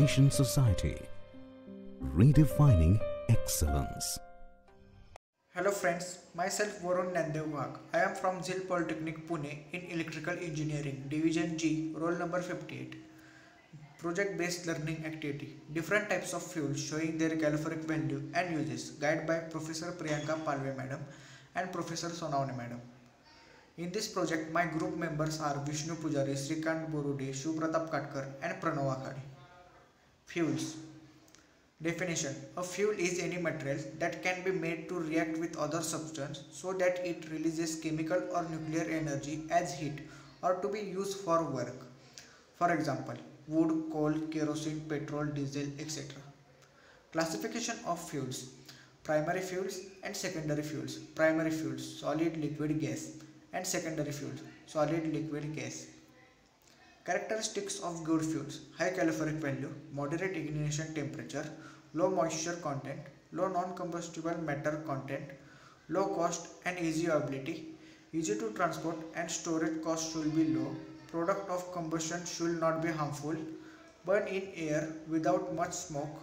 Education Society. Redefining excellence. Hello friends, myself Varun Nandev I am from Zeal Polytechnic Pune in Electrical Engineering, Division G, roll number 58. Project based learning activity. Different types of fuels showing their calorific value and uses. Guided by Professor Priyanka Palve Madam and Professor Sonavane Madam. In this project, my group members are Vishnu Pujari, Srikant Borude, Shubhratap Katkar and Pranav Akhade. Fuels Definition A fuel is any material that can be made to react with other substance so that it releases chemical or nuclear energy as heat or to be used for work. For example, wood, coal, kerosene, petrol, diesel, etc. Classification of fuels Primary fuels and secondary fuels. Primary fuels solid, liquid, gas and secondary fuels solid, liquid, gas. Characteristics of good fuels high calorific value, moderate ignition temperature, low moisture content, low non-combustible matter content, low cost and easy availability, easy to transport and storage cost should be low, product of combustion should not be harmful, burn in air without much smoke,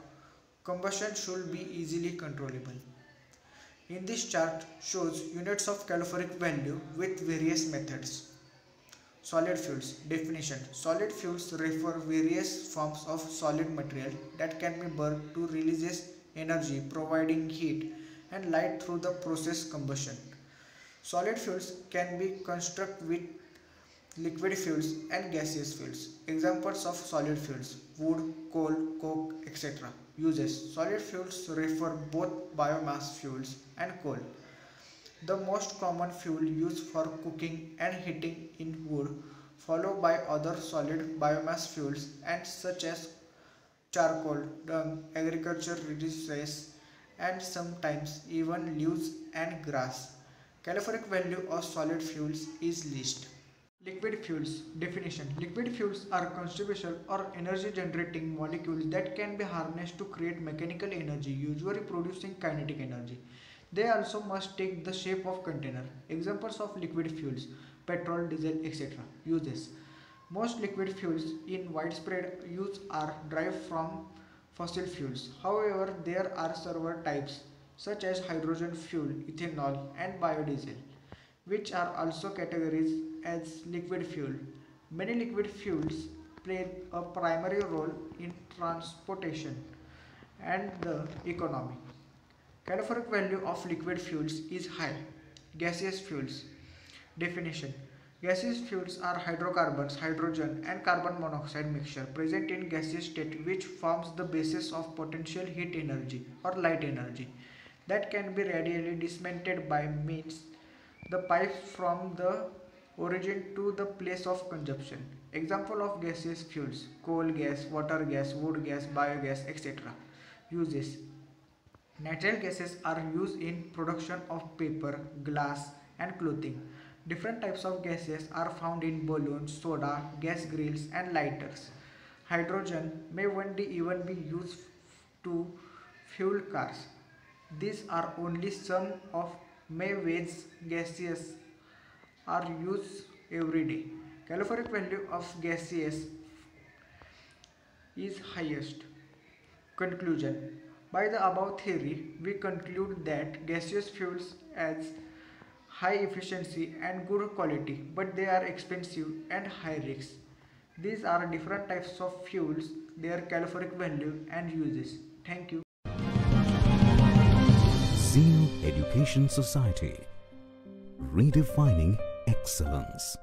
combustion should be easily controllable. In this chart shows units of calorific value with various methods. Solid fuels definition. Solid fuels refer various forms of solid material that can be burned to release energy providing heat and light through the process combustion. Solid fuels can be constructed with liquid fuels and gaseous fuels. Examples of solid fuels wood coal coke etc uses. Solid fuels refer both biomass fuels and coal the most common fuel used for cooking and heating in wood, followed by other solid biomass fuels and such as charcoal, dung, agriculture resources, and sometimes even leaves and grass. Calorific value of solid fuels is least. Liquid fuels definition Liquid fuels are constitutional or energy generating molecules that can be harnessed to create mechanical energy, usually producing kinetic energy. They also must take the shape of container. Examples of liquid fuels, petrol, diesel, etc. Uses. Most liquid fuels in widespread use are derived from fossil fuels. However, there are several types such as hydrogen fuel, ethanol and biodiesel which are also categorized as liquid fuel. Many liquid fuels play a primary role in transportation and the economy. Calorific value of liquid fuels is high. Gaseous fuels. Definition. Gaseous fuels are hydrocarbons, hydrogen and carbon monoxide mixture present in gaseous state which forms the basis of potential heat energy or light energy that can be readily disseminated by means the pipes from the origin to the place of consumption. Example of gaseous fuels coal gas, water gas, wood gas, biogas, etc. Uses Natural gases are used in production of paper, glass and clothing. Different types of gases are found in balloons, soda, gas grills and lighters. Hydrogen may one day even be used to fuel cars. These are only some of may ways gases are used every day. Calorific value of gases is highest. Conclusion by the above theory, we conclude that gaseous fuels has high efficiency and good quality, but they are expensive and high risk. These are different types of fuels, their calorific value and uses. Thank you. Zeal Education Society Redefining Excellence